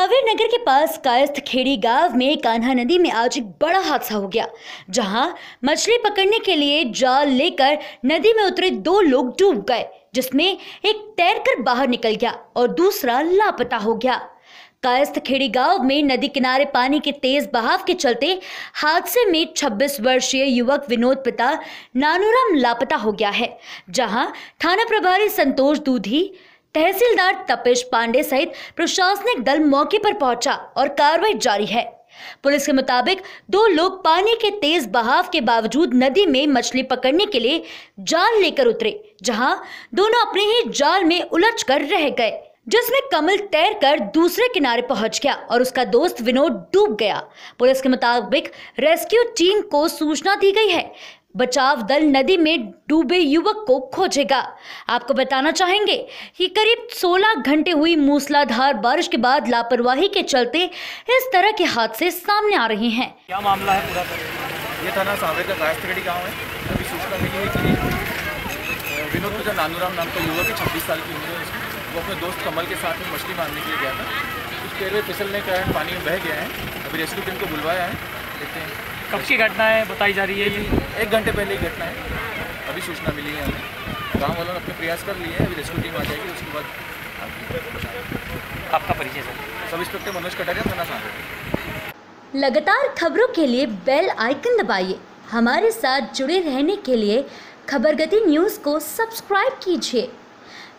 नगर के पास कायस्थ खेड़ी गाँव में कान्हा नदी में आज एक बड़ा हादसा हो गया, जहाँ मछली पकड़ने के लिए जाल लेकर नदी में उतरे दो लोग डूब गए, जिसमें एक तैरकर बाहर निकल गया और दूसरा लापता हो गया। कायस्थ खेड़ी गाँव में नदी किनारे पानी के तेज बहाव के चलते हादसे में 26 वर्षीय युवक विनोद पिता नानूराम लापता हो गया है, जहाँ थाना प्रभारी संतोष दूधी तहसीलदार तपेश पांडे सहित प्रशासनिक दल मौके पर पहुँचा और कार्रवाई जारी है। पुलिस के मुताबिक, दो लोग पानी के तेज बहाव के बावजूद नदी में मछली पकड़ने के लिए जाल लेकर उतरे, जहाँ दोनों अपने ही जाल में उलझ कर रह गए। जिसमें कमल तैर कर दूसरे किनारे पहुँच गया और उसका दोस्त विनोद डूब गया। पुलिस के मुताबिक रेस्क्यू टीम को सूचना दी गई है। बचाव दल नदी में डूबे युवक को खोजेगा। आपको बताना चाहेंगे कि करीब 16 घंटे हुई मूसलाधार बारिश के बाद लापरवाही के चलते इस तरह के हादसे सामने आ रहे हैं। क्या मामला है पूरा? ये थाना सांवेर का गायस्त्रगढ़ी गाँव है। अभी सूचना मिली है कि विनोद नानूराम नाम का युवक है छब्बीस साल की उम्र है उसकी। वो अपने दोस्त कमल के साथ में मछली मारने के लिए गया था। कुछ देर में फिसलने के कारण पानी में बह गया है। अभी रेस्क्यू टीम को बुलवाया है। देखते हैं। कब की घटना है? बताई जा रही है ये। एक घंटे पहले ही घटना है। अभी सूचना मिली है हमें। गाँव वालों ने अपने प्रयास कर लिए हैं। अभी रेस्क्यू टीम आ जाएगी। उसके बाद आपका परिचय sir. Sub inspector Manoj Kataria थाना सांवेर लगातार खबरों के लिए बेल आइकन दबाइए। हमारे साथ जुड़े रहने के लिए खबरगति न्यूज़ को सब्सक्राइब कीजिए।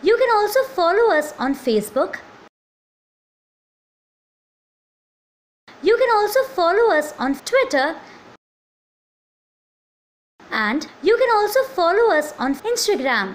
You can also follow us on Facebook. You can also follow us on Twitter. And you can also follow us on Instagram.